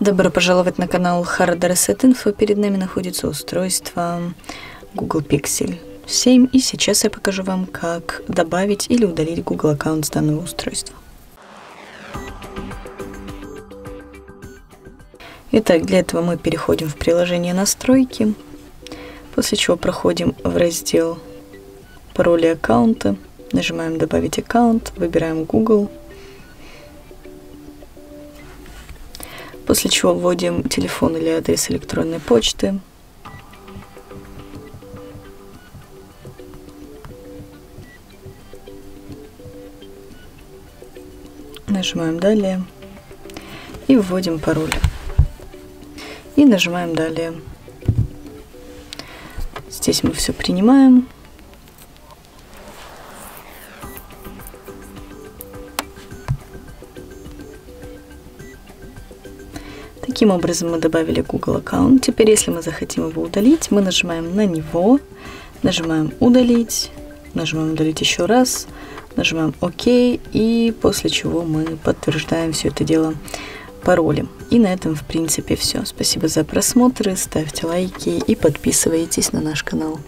Добро пожаловать на канал Hard Reset Info. Перед нами находится устройство Google Pixel 7. И сейчас я покажу вам, как добавить или удалить Google аккаунт с данного устройства. Итак, для этого мы переходим в приложение настройки, после чего проходим в раздел пароли аккаунта, нажимаем добавить аккаунт, выбираем Google, после чего вводим телефон или адрес электронной почты. Нажимаем «Далее» и вводим пароль. И нажимаем «Далее». Здесь мы все принимаем. Таким образом мы добавили Google аккаунт. Теперь, если мы захотим его удалить, мы нажимаем на него, нажимаем «Удалить», нажимаем «Удалить» еще раз, нажимаем «Ок», и после чего мы подтверждаем все это дело паролем. И на этом, в принципе, все. Спасибо за просмотр, ставьте лайки и подписывайтесь на наш канал.